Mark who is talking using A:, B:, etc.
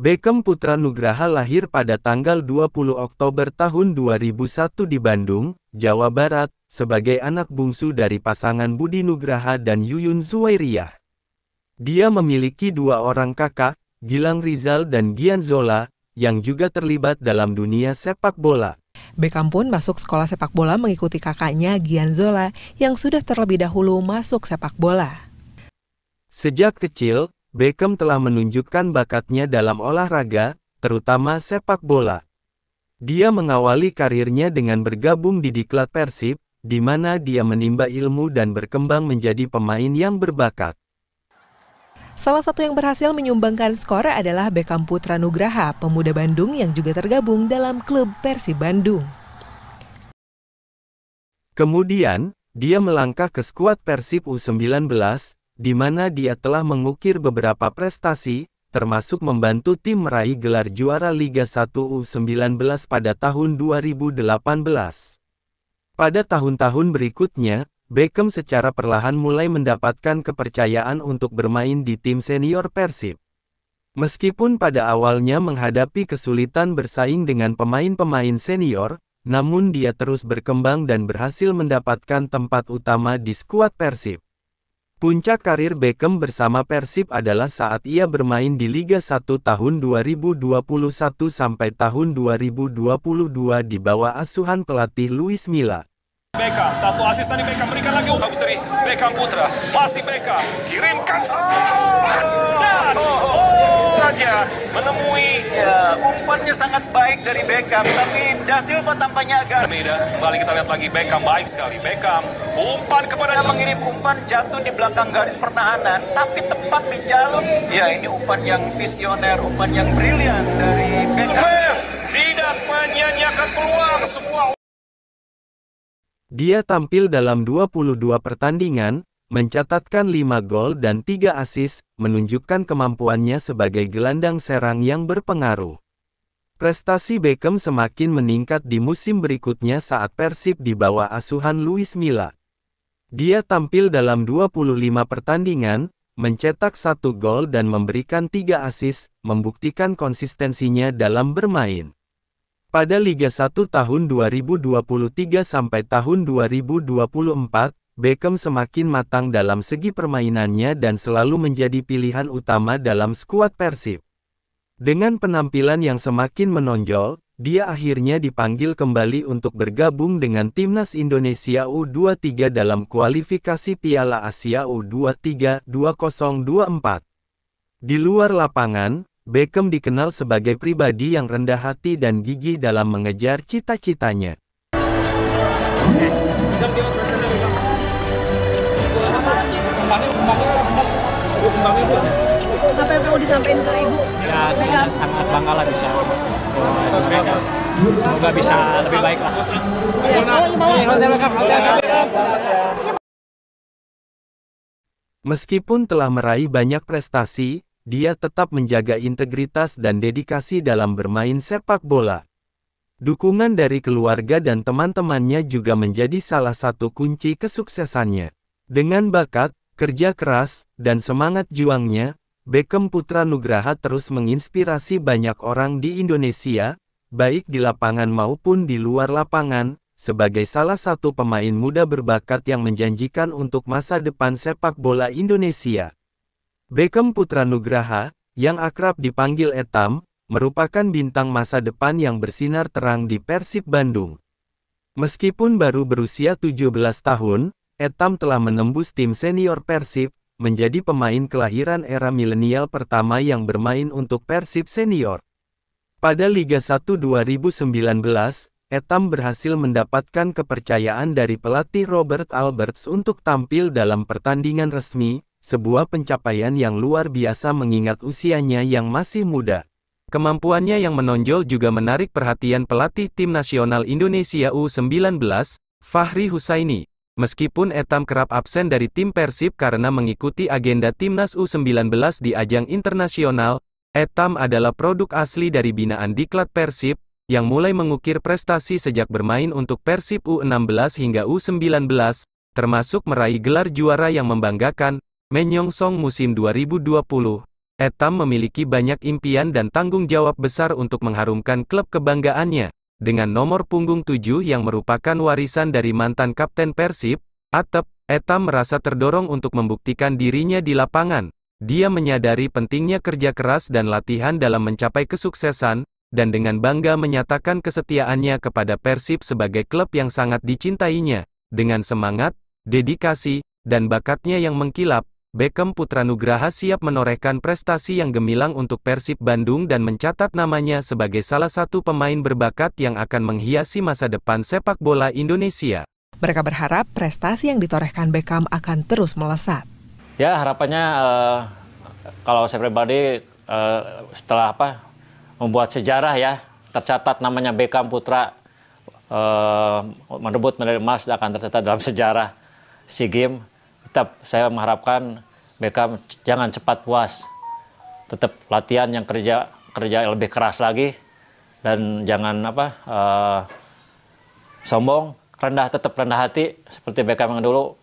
A: Beckham Putra Nugraha lahir pada tanggal 20 Oktober tahun 2001 di Bandung, Jawa Barat, sebagai anak bungsu dari pasangan Budi Nugraha dan Yuyun Zuwairiyah. Dia memiliki dua orang kakak, Gilang Rizal dan Gian Zola, yang juga terlibat dalam dunia sepak bola.
B: Beckham pun masuk sekolah sepak bola mengikuti kakaknya Gian Zola yang sudah terlebih dahulu masuk sepak bola.
A: Sejak kecil, Beckham telah menunjukkan bakatnya dalam olahraga, terutama sepak bola. Dia mengawali karirnya dengan bergabung di Diklat Persib, di mana dia menimba ilmu dan berkembang menjadi pemain yang berbakat.
B: Salah satu yang berhasil menyumbangkan skor adalah Beckham Putra Nugraha, pemuda Bandung yang juga tergabung dalam klub Persib Bandung.
A: Kemudian, dia melangkah ke skuad Persib U19, di mana dia telah mengukir beberapa prestasi, termasuk membantu tim meraih gelar juara Liga 1 U19 pada tahun 2018. Pada tahun-tahun berikutnya, Beckham secara perlahan mulai mendapatkan kepercayaan untuk bermain di tim senior Persib. Meskipun pada awalnya menghadapi kesulitan bersaing dengan pemain-pemain senior, namun dia terus berkembang dan berhasil mendapatkan tempat utama di skuad Persib. Puncak karir Beckham bersama Persib adalah saat ia bermain di Liga 1 tahun 2021 sampai tahun 2022 di bawah asuhan pelatih Luis Milla.
C: Beckham, satu asis tadi Beckham berikan lagi bagus dari Beckham Putra. Masih Beckham, kirimkan oh, saja menemui
D: ya umpannya sangat baik dari Beckham tapi Da Silva tampaknya agak
C: berbeda. Kembali kita lihat lagi Beckham baik sekali. Beckham umpan kepada
D: Dia mengirim umpan jatuh di belakang garis pertahanan tapi tepat di jalur. Ya ini umpan yang visioner, umpan yang brilian dari Beckham.
C: Fes tidak menyanyiakan peluang semua
A: Dia tampil dalam 22 pertandingan, mencatatkan 5 gol dan 3 asis, menunjukkan kemampuannya sebagai gelandang serang yang berpengaruh. Prestasi Beckham semakin meningkat di musim berikutnya saat Persib di bawah asuhan Luis Milla. Dia tampil dalam 25 pertandingan, mencetak satu gol dan memberikan tiga asis, membuktikan konsistensinya dalam bermain. Pada Liga 1 tahun 2023 sampai tahun 2024, Beckham semakin matang dalam segi permainannya dan selalu menjadi pilihan utama dalam skuad Persib. Dengan penampilan yang semakin menonjol, dia akhirnya dipanggil kembali untuk bergabung dengan timnas Indonesia U23 dalam kualifikasi Piala Asia U23 2024. Di luar lapangan, Beckham dikenal sebagai pribadi yang rendah hati dan gigih dalam mengejar cita-citanya.
E: Apa yang mau disampaikan ke ibu?
F: Ya sangat, sangat bangga lah bisa mereka. Semoga bisa lebih baik lah.
A: Meskipun telah meraih banyak prestasi, dia tetap menjaga integritas dan dedikasi dalam bermain sepak bola. Dukungan dari keluarga dan teman-temannya juga menjadi salah satu kunci kesuksesannya. Dengan bakat, kerja keras, dan semangat juangnya, Beckham Putra Nugraha terus menginspirasi banyak orang di Indonesia, baik di lapangan maupun di luar lapangan, sebagai salah satu pemain muda berbakat yang menjanjikan untuk masa depan sepak bola Indonesia. Beckham Putra Nugraha, yang akrab dipanggil Etam, merupakan bintang masa depan yang bersinar terang di Persib Bandung. Meskipun baru berusia 17 tahun, Etam telah menembus tim senior Persib, menjadi pemain kelahiran era milenial pertama yang bermain untuk Persib senior. Pada Liga 1 2019, Etam berhasil mendapatkan kepercayaan dari pelatih Robert Alberts untuk tampil dalam pertandingan resmi, sebuah pencapaian yang luar biasa mengingat usianya yang masih muda. Kemampuannya yang menonjol juga menarik perhatian pelatih tim nasional Indonesia U19, Fahri Husaini. Meskipun Etam kerap absen dari tim Persib karena mengikuti agenda timnas U19 di ajang internasional, Etam adalah produk asli dari binaan Diklat Persib, yang mulai mengukir prestasi sejak bermain untuk Persib U16 hingga U19, termasuk meraih gelar juara yang membanggakan, Menyongsong musim 2020, Etam memiliki banyak impian dan tanggung jawab besar untuk mengharumkan klub kebanggaannya. Dengan nomor punggung 7 yang merupakan warisan dari mantan Kapten Persib, Atep, Etam merasa terdorong untuk membuktikan dirinya di lapangan. Dia menyadari pentingnya kerja keras dan latihan dalam mencapai kesuksesan, dan dengan bangga menyatakan kesetiaannya kepada Persib sebagai klub yang sangat dicintainya. Dengan semangat, dedikasi, dan bakatnya yang mengkilap, Beckham Putra Nugraha siap menorehkan prestasi yang gemilang untuk Persib Bandung dan mencatat namanya sebagai salah satu pemain berbakat yang akan menghiasi masa depan sepak bola Indonesia.
B: Mereka berharap prestasi yang ditorehkan Beckham akan terus melesat.
F: Ya harapannya uh, kalau saya pribadi uh, setelah apa membuat sejarah ya tercatat namanya Beckham Putra uh, merebut medali emas akan tercatat dalam sejarah SEA Games tetap saya mengharapkan Beckham jangan cepat puas. Tetap latihan yang kerja kerja lebih keras lagi dan jangan apa uh, sombong, rendah tetap rendah hati seperti Beckham yang dulu